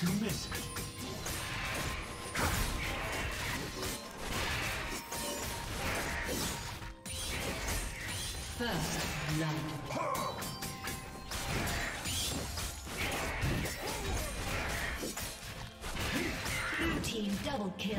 You miss it? First blood. Blue team double kill.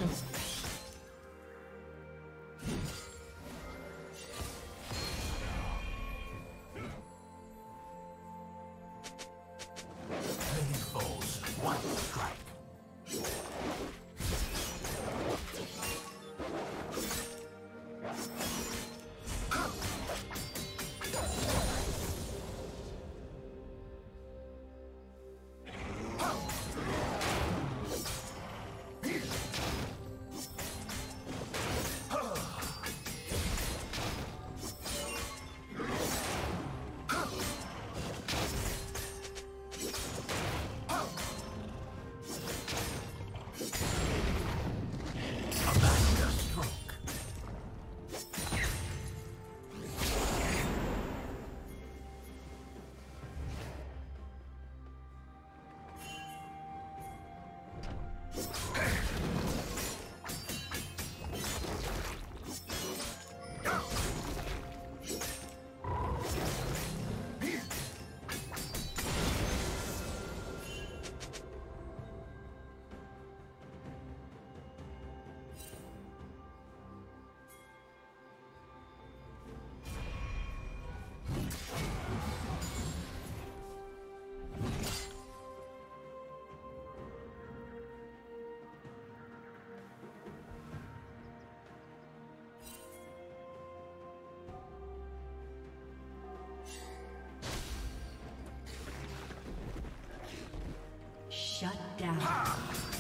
Shut down. I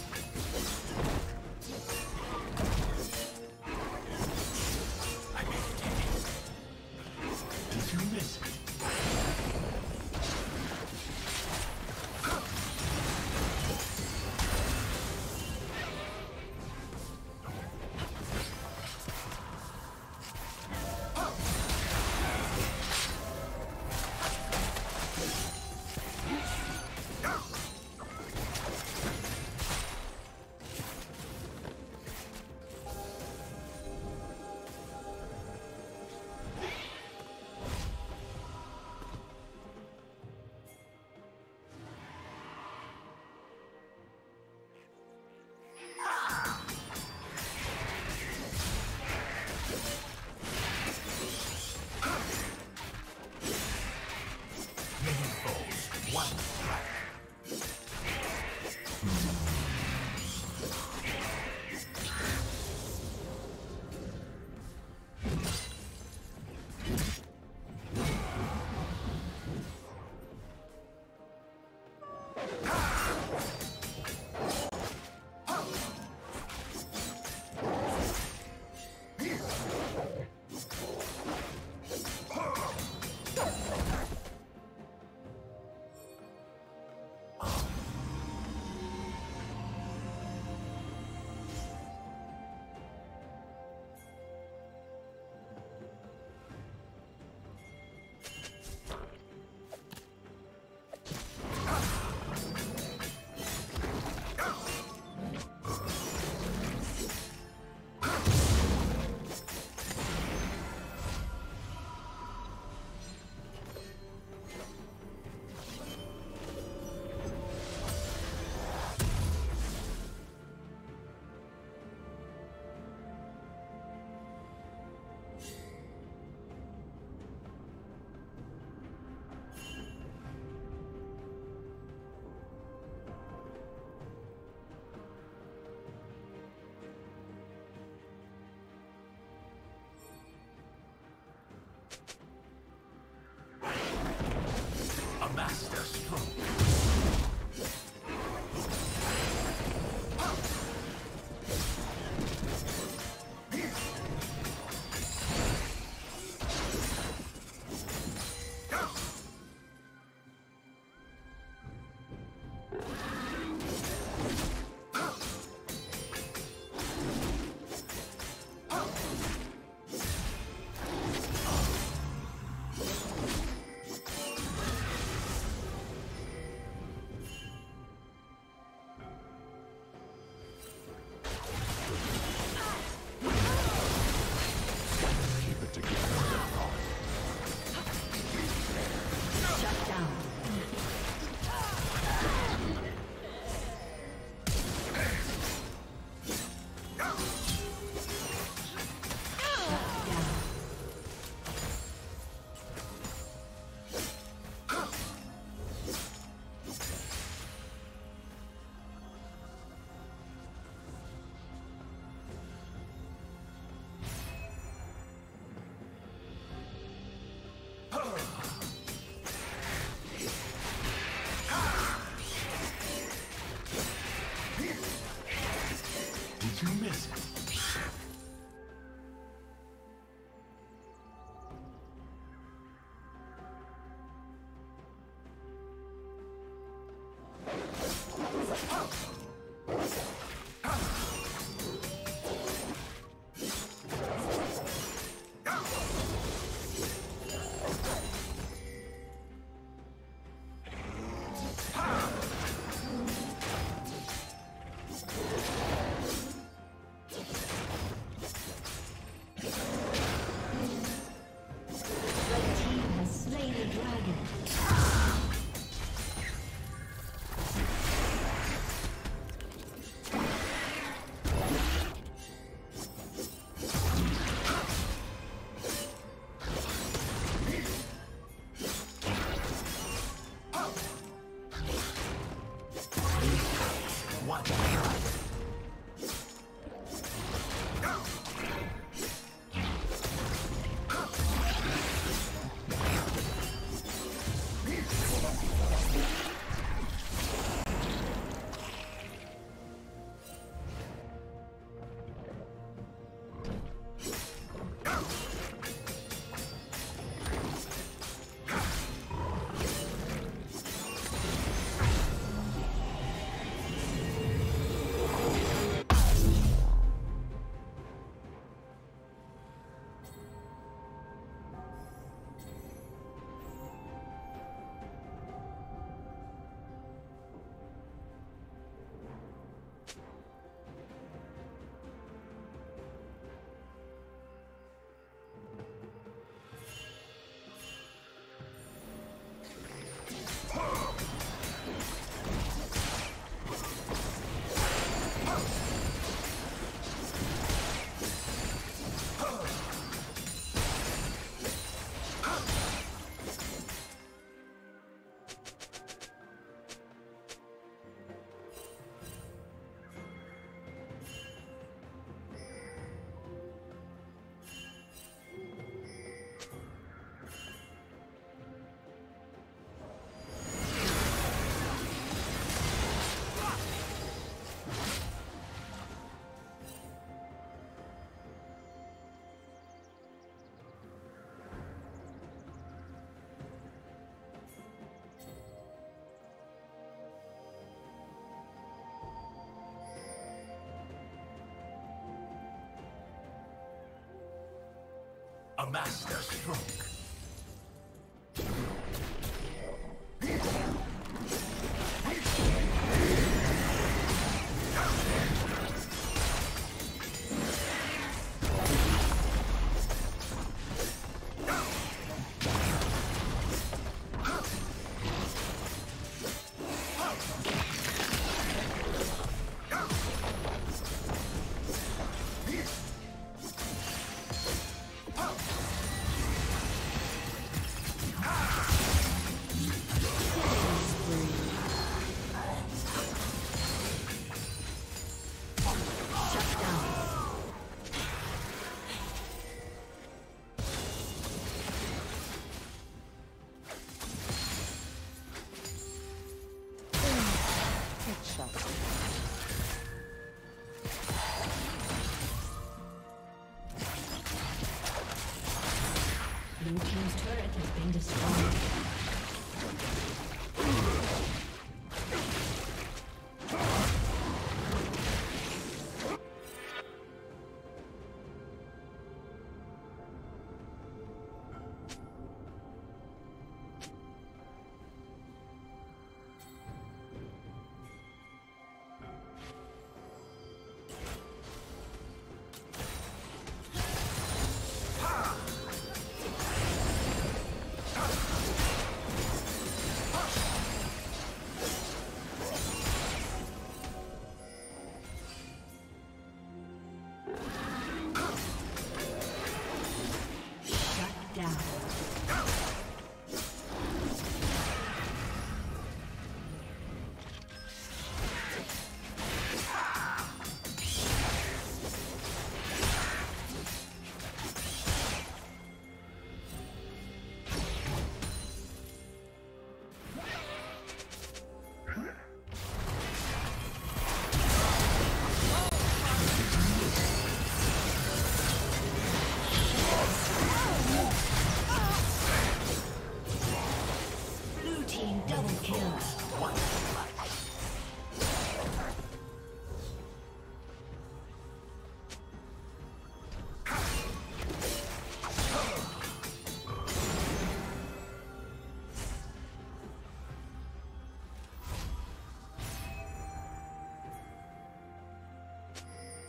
A master stroke.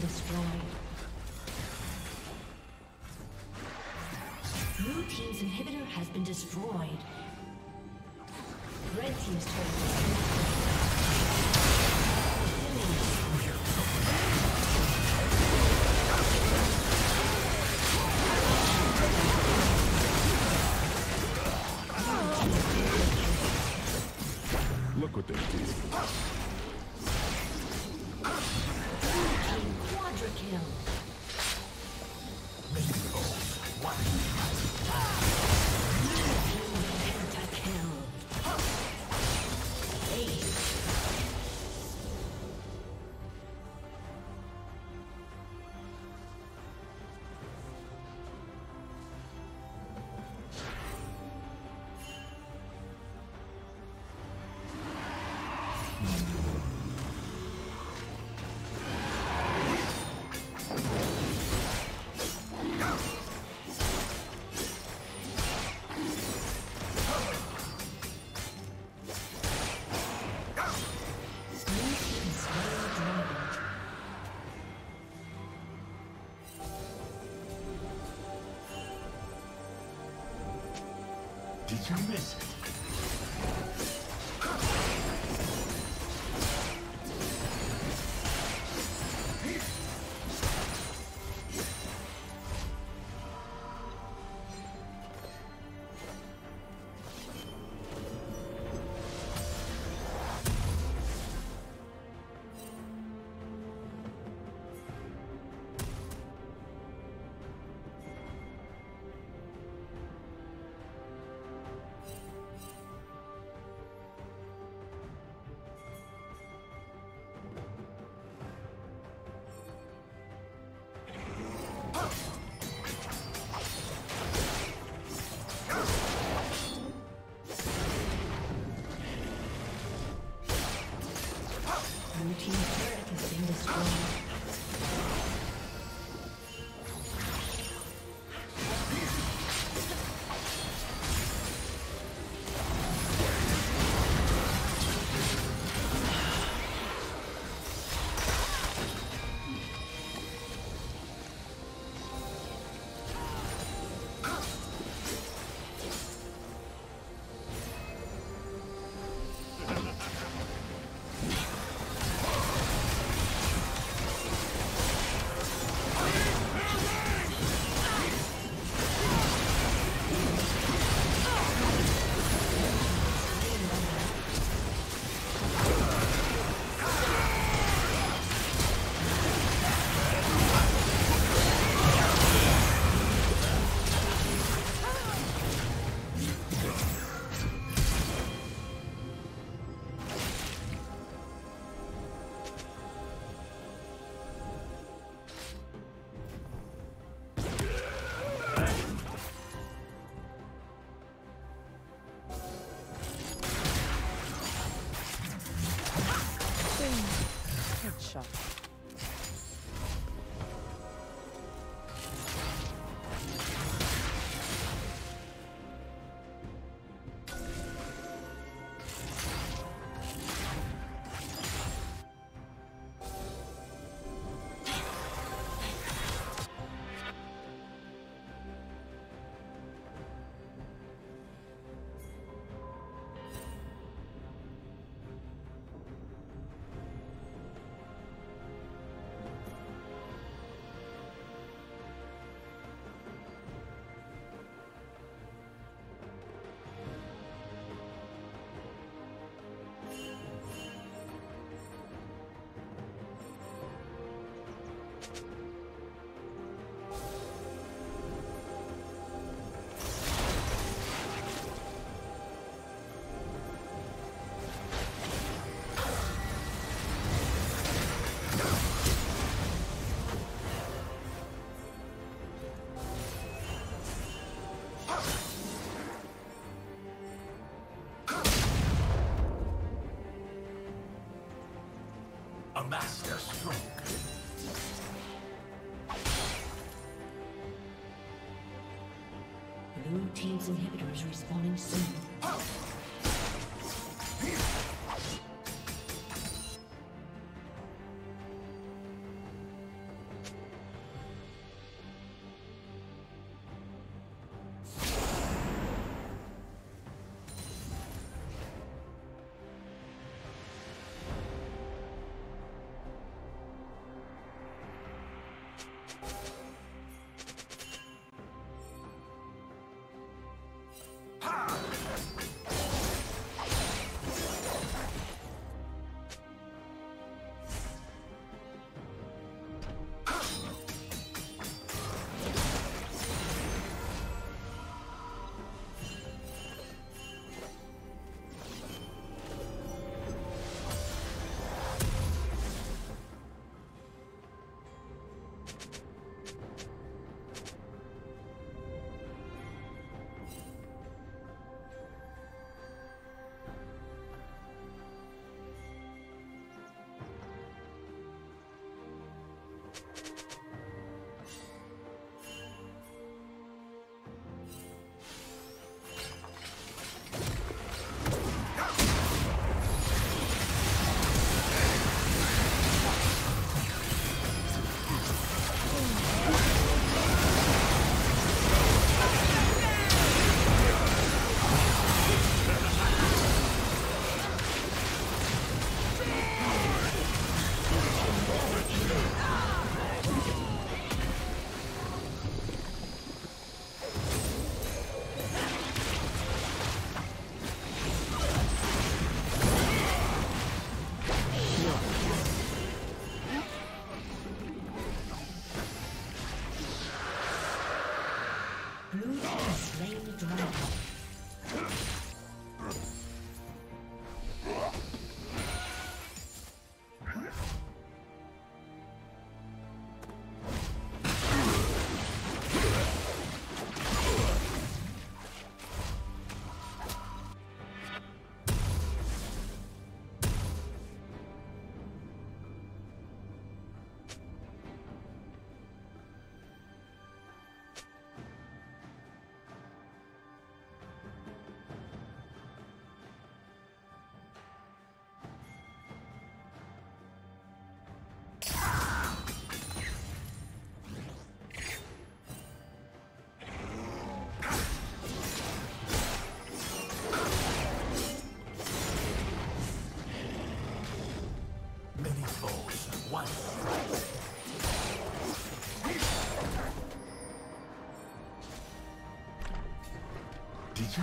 Destroyed. Blue Team's inhibitor has been destroyed. Red Team's turret Look what they Did you inhibitor is respawning soon. Did you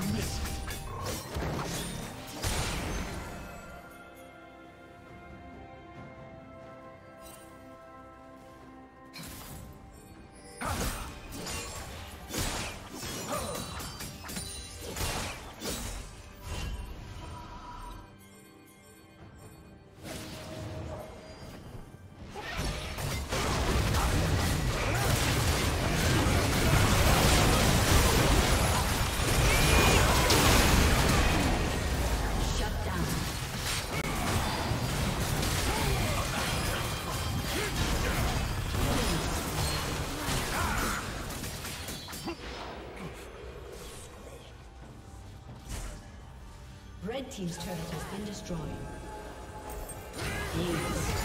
miss Red Team's turret has been destroyed. Ace.